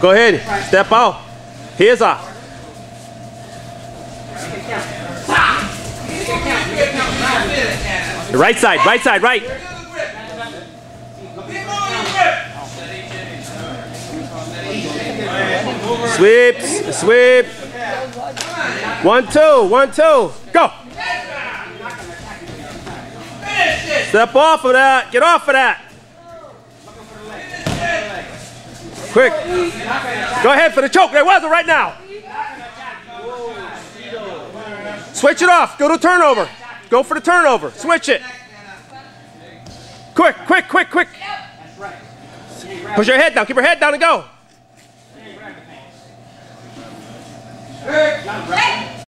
Go ahead. Step out. Here's off. Right side, right side, right. Sweep, sweep. One, two, one, two. Go. Step off of that. Get off of that. Quick. Go ahead for the choke. There was it right now. Switch it off. Go to turnover. Go for the turnover. Switch it. Quick, quick, quick, quick. Push your head down. Keep your head down and go.